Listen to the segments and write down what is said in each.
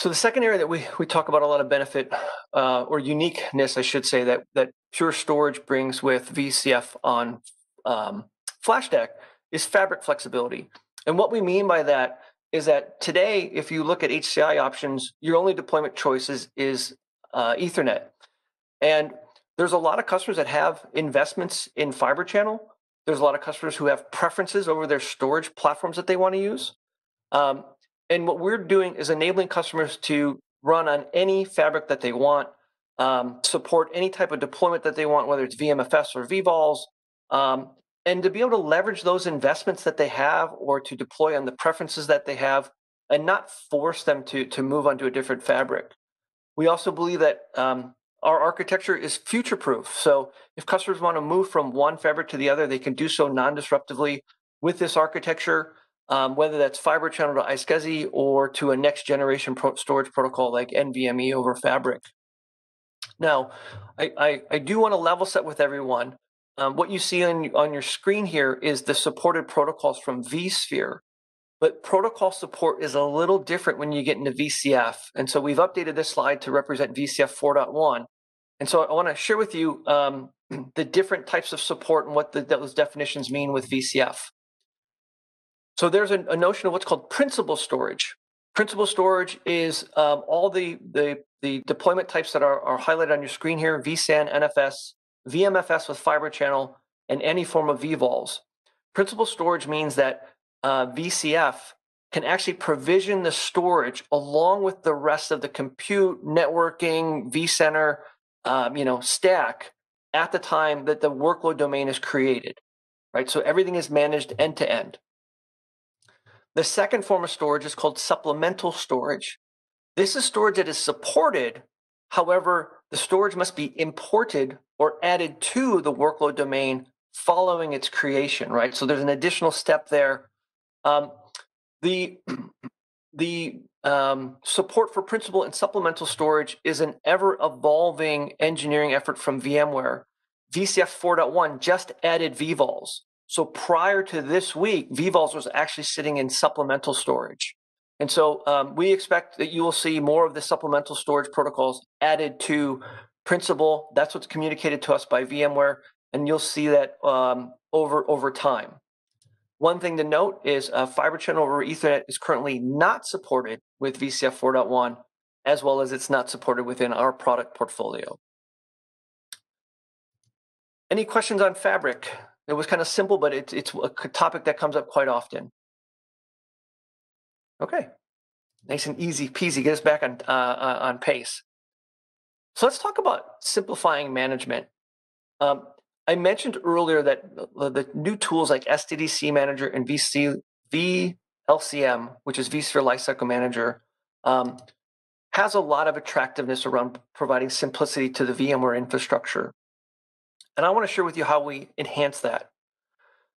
So the second area that we, we talk about a lot of benefit uh, or uniqueness, I should say, that, that Pure Storage brings with VCF on um, FlashStack is fabric flexibility. And what we mean by that is that today, if you look at HCI options, your only deployment choices is, is uh, Ethernet. And there's a lot of customers that have investments in fiber channel. There's a lot of customers who have preferences over their storage platforms that they want to use. Um, and what we're doing is enabling customers to run on any fabric that they want, um, support any type of deployment that they want, whether it's VMFS or vVols, um, and to be able to leverage those investments that they have or to deploy on the preferences that they have and not force them to, to move onto a different fabric. We also believe that um, our architecture is future proof. So if customers want to move from one fabric to the other, they can do so non disruptively with this architecture um, whether that's fiber channel to iSCSI or to a next generation pro- storage protocol like NVMe over Fabric. Now, I, I, I do want to level set with everyone. Um, what you see on, on your screen here is the supported protocols from vSphere. But protocol support is a little different when you get into VCF. And so we've updated this slide to represent VCF 4.1. And so I want to share with you um, the different types of support and what the, those definitions mean with VCF. So there's a, a notion of what's called principal storage. Principal storage is um, all the, the, the deployment types that are, are highlighted on your screen here, vSAN, NFS, VMFS with fiber channel, and any form of vVols. Principal storage means that uh, VCF can actually provision the storage along with the rest of the compute, networking, vCenter, um, you know, stack at the time that the workload domain is created, right? So everything is managed end to end. The second form of storage is called supplemental storage. This is storage that is supported. However, the storage must be imported or added to the workload domain following its creation, right? So there's an additional step there. Um, the the um, support for principal and supplemental storage is an ever evolving engineering effort from VMware. VCF 4.1 just added vVols. So prior to this week, vVols was actually sitting in supplemental storage. And so um, we expect that you will see more of the supplemental storage protocols added to Principal. That's what's communicated to us by VMware, and you'll see that um, over over time. One thing to note is uh, Fiber Channel over Ethernet is currently not supported with VCF 4.1, as well as it's not supported within our product portfolio. Any questions on Fabric? It was kind of simple, but it's it's a topic that comes up quite often. Okay, nice and easy peasy. Get us back on uh, uh, on pace. So let's talk about simplifying management. Um, I mentioned earlier that the, new tools like SDDC Manager and VC, VLCM, which is vSphere Lifecycle Manager, um, has a lot of attractiveness around providing simplicity to the VMware infrastructure. And I want to share with you how we enhance that.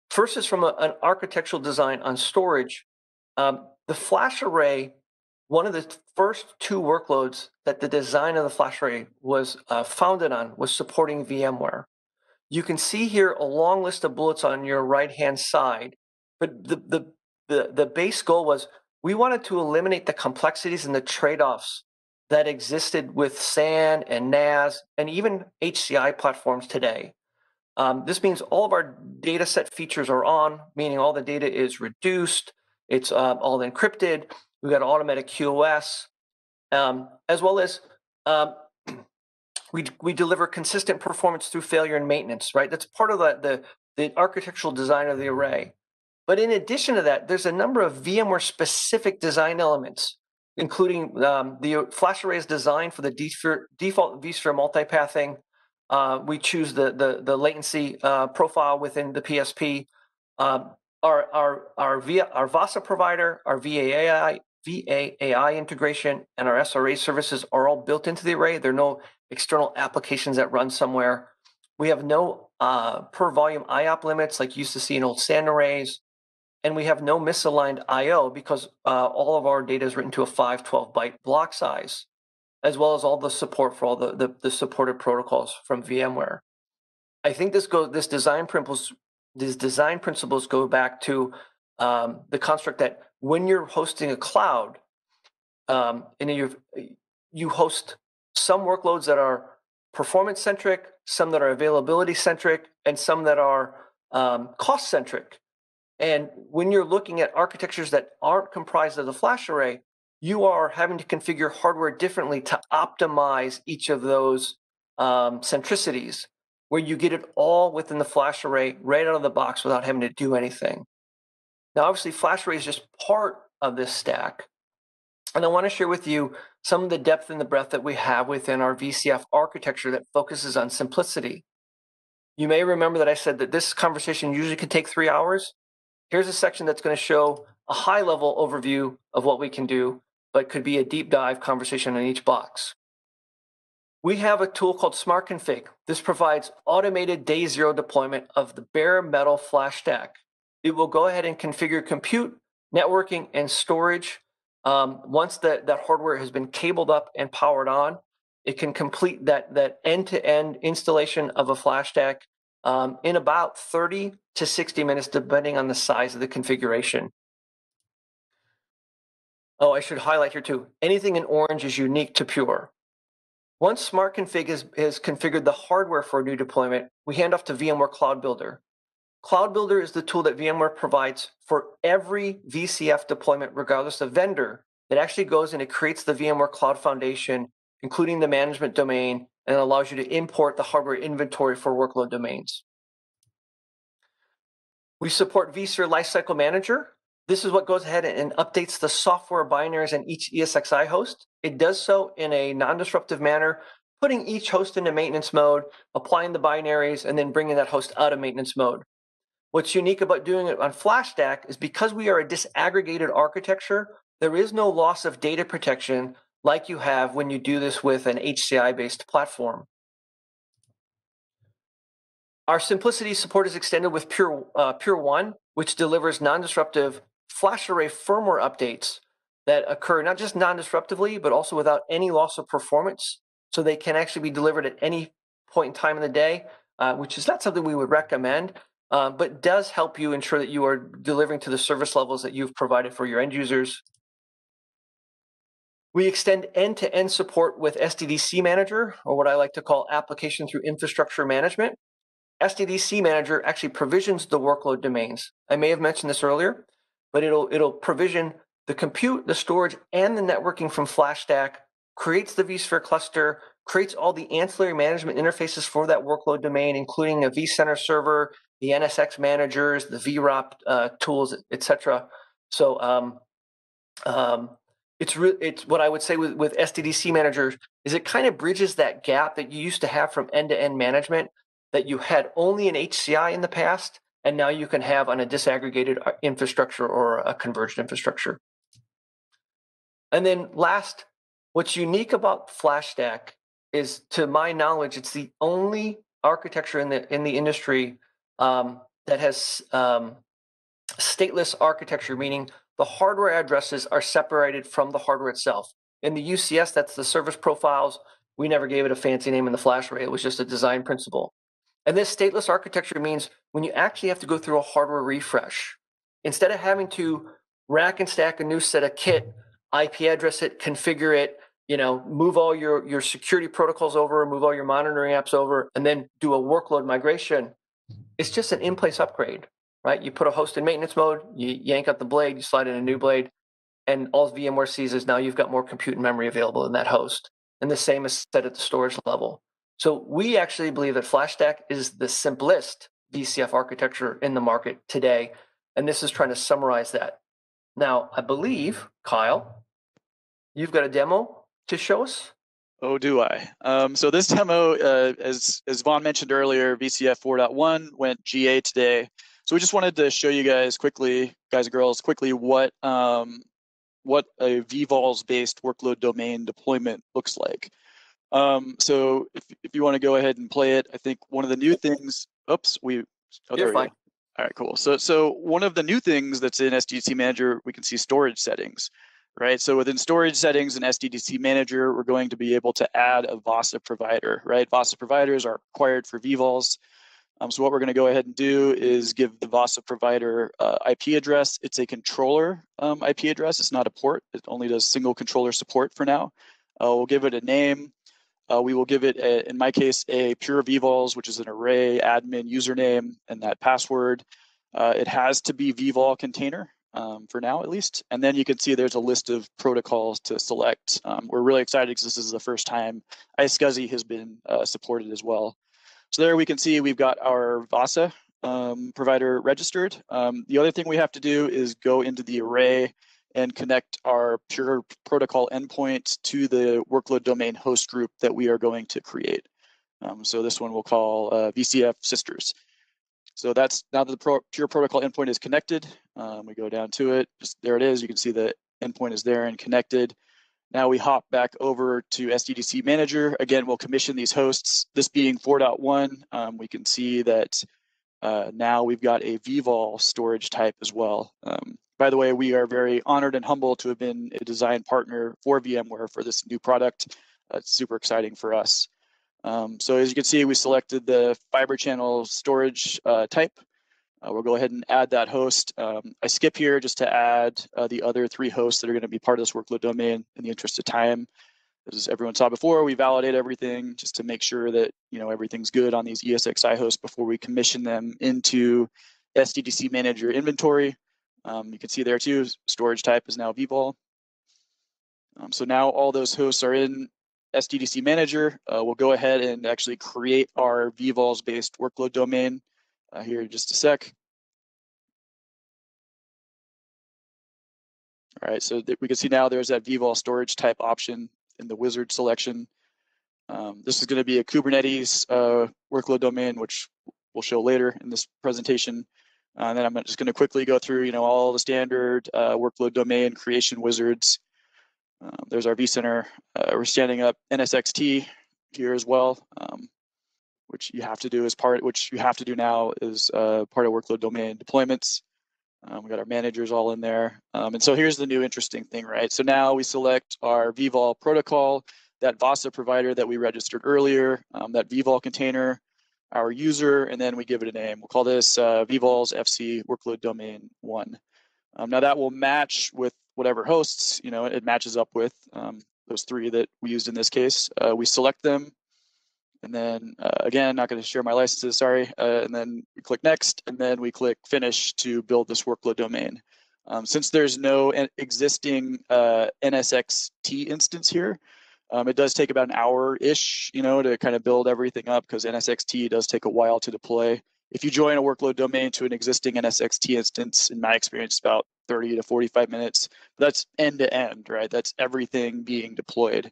First is from a, an architectural design on storage. Um, the flash array, one of the first two workloads that the design of the flash array was uh, founded on was supporting VMware. You can see here a long list of bullets on your right hand side, but the, the, the, the base goal was we wanted to eliminate the complexities and the trade offs that existed with SAN and NAS and even HCI platforms today. Um, this means all of our data set features are on, meaning all the data is reduced, it's uh, all encrypted, we've got automatic QoS, um, as well as um, we, we deliver consistent performance through failure and maintenance, right? That's part of the, the, the architectural design of the array. But in addition to that, there's a number of VMware specific design elements including um, the flash array is designed for the default vSphere multipathing. Uh, we choose the the, the latency uh, profile within the PSP. Um, our our our via our VASA provider, our VAAI VAAI integration, and our SRA services are all built into the array. There are no external applications that run somewhere. We have no uh, per volume IOP limits like you used to see in old SAN arrays and we have no misaligned IO because uh, all of our data is written to a 512 byte block size, as well as all the support for all the, the, the supported protocols from VMware. I think this go this design principles these design principles go back to um, the construct that when you're hosting a cloud, um, and you you host some workloads that are performance centric, some that are availability centric, and some that are um, cost centric. And when you're looking at architectures that aren't comprised of the flash array, you are having to configure hardware differently to optimize each of those um, centricities, where you get it all within the flash array right out of the box without having to do anything. Now, obviously, flash array is just part of this stack. And I want to share with you some of the depth and the breadth that we have within our VCF architecture that focuses on simplicity. You may remember that I said that this conversation usually could take three hours. Here's a section that's going to show a high level overview of what we can do, but could be a deep dive conversation on each box. We have a tool called Smart Config. This provides automated day zero deployment of the bare metal flash stack. It will go ahead and configure compute, networking, and storage um, once that, that hardware has been cabled up and powered on, it can complete that, that end-to-end installation of a flash stack um, in about 30 to 60 minutes, depending on the size of the configuration. Oh, I should highlight here too, anything in orange is unique to Pure. Once Smart Config has, configured the hardware for a new deployment, we hand off to VMware Cloud Builder. Cloud Builder is the tool that VMware provides for every VCF deployment, regardless of vendor, that actually goes and it creates the VMware Cloud Foundation, including the management domain, and allows you to import the hardware inventory for workload domains. We support vSphere Lifecycle Manager. This is what goes ahead and updates the software binaries in each ESXi host. It does so in a non-disruptive manner, putting each host into maintenance mode, applying the binaries, and then bringing that host out of maintenance mode. What's unique about doing it on FlashStack is because we are a disaggregated architecture, there is no loss of data protection like you have when you do this with an HCI based platform. Our simplicity support is extended with Pure, uh, Pure One, which delivers non disruptive flash array firmware updates that occur not just non disruptively, but also without any loss of performance. So they can actually be delivered at any point in time in the day, uh, which is not something we would recommend uh, but does help you ensure that you are delivering to the service levels that you've provided for your end users. We extend end-to-end support with SDDC Manager, or what I like to call application through infrastructure management. SDDC Manager actually provisions the workload domains. I may have mentioned this earlier, but it'll it'll provision the compute, the storage, and the networking from FlashStack, creates the vSphere cluster, creates all the ancillary management interfaces for that workload domain, including a vCenter server, the NSX managers, the VROP uh, tools, etc. So um, um, it's re- it's what I would say with, with SDDC managers is it kind of bridges that gap that you used to have from end to end management that you had only in HCI in the past, and now you can have on a disaggregated uh, infrastructure or a converged infrastructure. And then last, what's unique about FlashStack is, to my knowledge, it's the only architecture in the in the industry um, that has um, stateless architecture, meaning the hardware addresses are separated from the hardware itself. In the UCS, that's the service profiles. We never gave it a fancy name in the flash array. It was just a design principle. And this stateless architecture means when you actually have to go through a hardware refresh, instead of having to rack and stack a new set of kit, IP address it, configure it, you know, move all your, your security protocols over, move all your monitoring apps over, and then do a workload migration, it's just an in-place upgrade, right? You put a host in maintenance mode, you yank out the blade, you slide in a new blade, and all VMware sees is now you've got more compute and memory available in that host. And the same is said at the storage level. So we actually believe that FlashStack is the simplest VCF architecture in the market today. And this is trying to summarize that. Now, I believe, Kyle, you've got a demo to show us. Oh, do I? Um, so this demo, uh, as as Vaughn mentioned earlier, VCF 4.1 went GA today. So we just wanted to show you guys quickly, guys and girls, quickly what um, what a vVols-based workload domain deployment looks like. Um, so if, if you want to go ahead and play it, I think one of the new things. Oops, we. Oh, You're fine. All right, cool. So so one of the new things that's in SDDC Manager, we can see storage settings right? So within storage settings in SDDC manager, we're going to be able to add a VASA provider, right? VASA providers are required for vVols. Um, so what we're going to go ahead and do is give the VASA provider uh, IP address. It's a controller um, IP address. It's not a port. It only does single controller support for now. Uh, we'll give it a name. Uh, we will give it, a, in my case, a pure vvols, which is an array admin username and that password. Uh, it has to be vvol container um, for now, at least. And then you can see there's a list of protocols to select. Um, we're really excited because this is the first time iSCSI has been uh, supported as well. So there we can see we've got our VASA um, provider registered. Um, the other thing we have to do is go into the array and connect our pure protocol endpoint to the workload domain host group that we are going to create. Um, so this one we'll call uh, VCF sisters. So that's now that the pro pure protocol endpoint is connected, um, we go down to it, just there it is. You can see the endpoint is there and connected. Now we hop back over to SDDC Manager. Again, we'll commission these hosts. This being 4.1, um, we can see that uh, now we've got a vVol storage type as well. Um, by the way, we are very honored and humble to have been a design partner for VMware for this new product. Uh, it's super exciting for us. Um, so as you can see, we selected the fiber channel storage uh, type. Uh, we'll go ahead and add that host. Um, I skip here just to add uh, the other three hosts that are going to be part of this workload domain in the interest of time. As everyone saw before, we validate everything just to make sure that you know everything's good on these ESXi hosts before we commission them into SDDC Manager inventory. Um, you can see there too, storage type is now vVol. Um, so now all those hosts are in SDDC Manager. Uh, we'll go ahead and actually create our vVols based workload domain uh, here in just a sec. All right, so we can see now there's that vVol storage type option in the wizard selection. Um, this is going to be a Kubernetes uh, workload domain, which we'll show later in this presentation. Uh, and then I'm just going to quickly go through, you know, all the standard uh, workload domain creation wizards. Um, there's our vCenter. Uh, we're standing up NSXT here as well, um, which you have to do as part, which you have to do now is uh, part of workload domain deployments. Um, we got our managers all in there. Um, and so here's the new interesting thing, right? So now we select our vVol protocol, that VASA provider that we registered earlier, um, that vVol container, our user, and then we give it a name. We'll call this uh, vVols FC workload domain one. Um, now that will match with whatever hosts, you know, it matches up with um, those three that we used in this case. Uh, we select them, and then uh, again, not going to share my licenses, sorry. Uh, and then we click next, and then we click finish to build this workload domain. Um, since there's no existing uh, NSXT instance here, um, it does take about an hour-ish, you know, to kind of build everything up because NSXT does take a while to deploy. If you join a workload domain to an existing NSXT instance, in my experience, it's about 30 to 45 minutes. That's end to end, right? That's everything being deployed.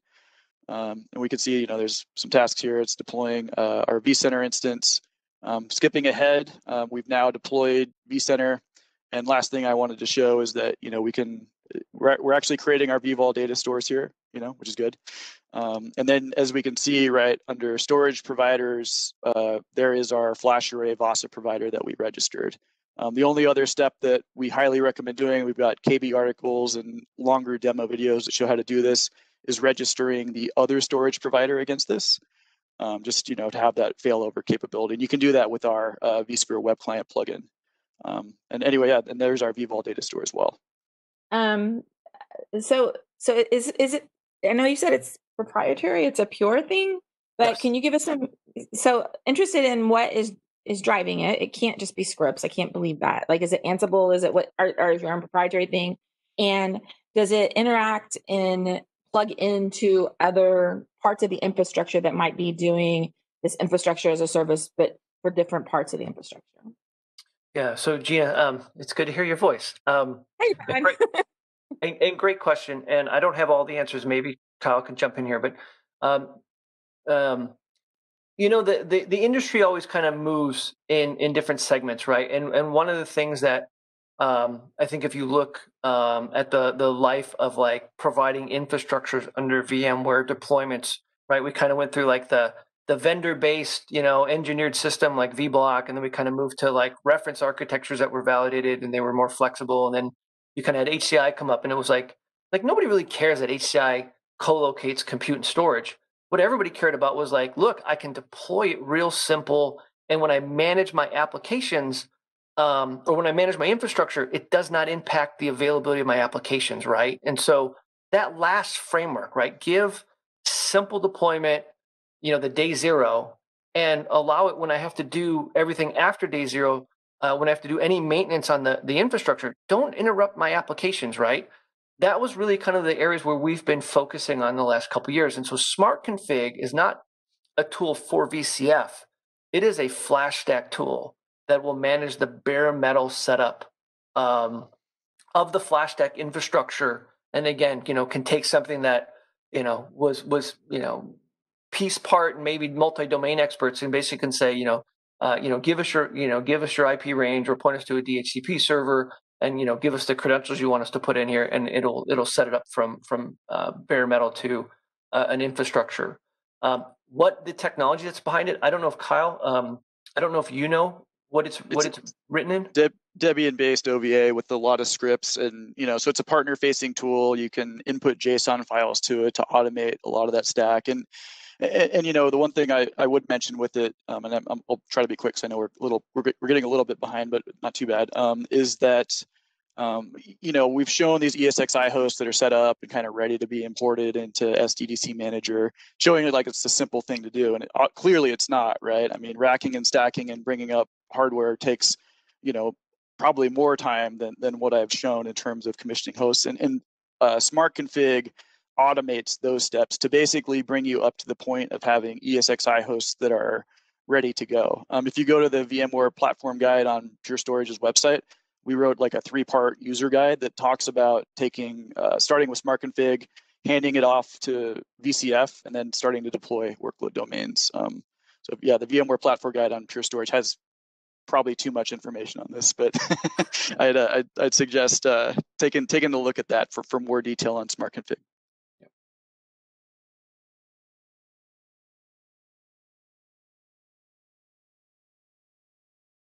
Um, and we can see, you know, there's some tasks here. It's deploying uh, our vCenter instance. Um, skipping ahead, um, we've now deployed vCenter. And last thing I wanted to show is that, you know, we can, we're, we're actually creating our vVol data stores here, you know, which is good. Um, and then as we can see, right, under storage providers, uh, there is our FlashArray VASA provider that we registered. Um, the only other step that we highly recommend doing, we've got KB articles and longer demo videos that show how to do this, is registering the other storage provider against this. Um, just you know to have that failover capability. And you can do that with our uh, vSphere web client plugin. Um, and anyway, yeah, and there's our vVol data store as well. Um, so so is is it? I know you said it's proprietary. It's a pure thing, but yes. can you give us some? So interested in what is is driving it. It can't just be scripts. I can't believe that. Like, is it Ansible? Is it what? Or, or is your own proprietary thing? And does it interact and plug into other parts of the infrastructure that might be doing this infrastructure as a service, but for different parts of the infrastructure? Yeah. So Gina, um, it's good to hear your voice. Um, hey, and, great, and, and, great question. And I don't have all the answers. Maybe Kyle can jump in here, but um, um you know the, the, the industry always kind of moves in in different segments right and and one of the things that um, i think if you look um, at the the life of like providing infrastructures under vmware deployments right we kind of went through like the the vendor based you know engineered system like vblock and then we kind of moved to like reference architectures that were validated and they were more flexible and then you kind of had hci come up and it was like like nobody really cares that hci co-locates compute and storage. What everybody cared about was like, look, I can deploy it real simple And when I manage my applications, um, or when I manage my infrastructure, it does not impact the availability of my applications, right? And so that last framework, right? Give simple deployment, you know, the day zero, and allow it when I have to do everything after day zero. Uh, when I have to do any maintenance on the the infrastructure, don't interrupt my applications, right? That was really kind of the areas where we've been focusing on the last couple years. And so Smart Config is not a tool for VCF. It is a flash stack tool that will manage the bare metal setup um, of the flash stack infrastructure. And again, you know, can take something that you know was was you know piece part and maybe multi-domain experts and basically can say, you know, uh, you know, give us your you know give us your IP range or point us to a DHCP server and you know give us the credentials you want us to put in here and it'll it'll set it up from from uh, bare metal to uh, an infrastructure. Um, what the technology that's behind it, I don't know if Kyle, um, I don't know if you know what it's what It's- written in. Deb, Debian based OVA with a lot of scripts and you know so it's a partner facing tool. You can input JSON files to it to automate a lot of that stack. And and, and you know the one thing I, I would mention with it um, and I'm, I'm- I'll try to be quick because I know we're little we're, we're getting a little bit behind but not too bad um, is that um, you know we've shown these ESXi hosts that are set up and kind of ready to be imported into SDDC manager showing it like it's a simple thing to do. And it, uh, clearly it's not right? I mean racking and stacking and bringing up hardware takes you know probably more time than than what I've shown in terms of commissioning hosts. And, and uh, Smart Config automates those steps to basically bring you up to the point of having ESXi hosts that are ready to go. Um, if you go to the VMware platform guide on Pure Storage's website, we wrote like a three-part user guide that talks about taking, uh, starting with Smart Config, handing it off to VCF, and then starting to deploy workload domains. Um, so yeah, the VMware platform guide on Pure Storage has probably too much information on this, but I'd, uh, I'd, I'd suggest uh, taking taking a look at that for, for more detail on Smart Config.